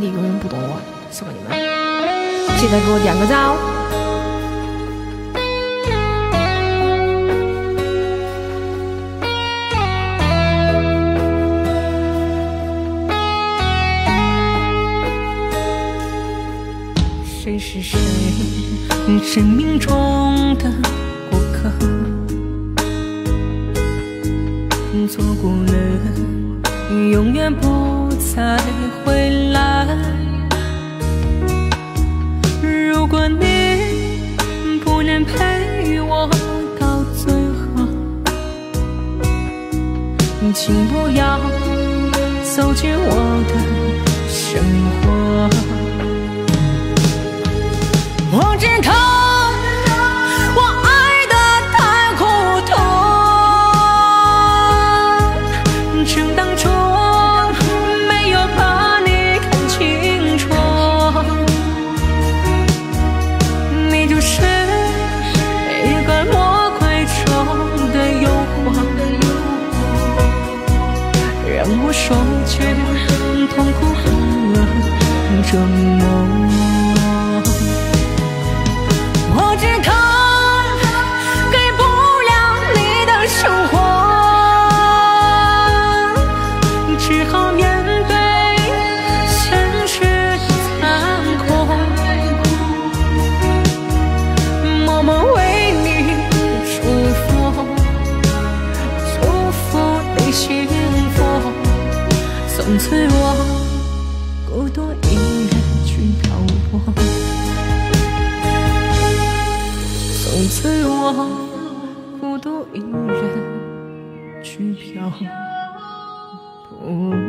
你永远不懂我，送给你们，记得给我点个赞哦。谁是谁生命中的过客？错过了，永远不再回来。陪我到最后，请不要走进我的生活。跟我受尽痛苦和折磨。我知道给不了你的生活，只好面从此我孤独一人去漂泊。从此我孤独一人去漂泊。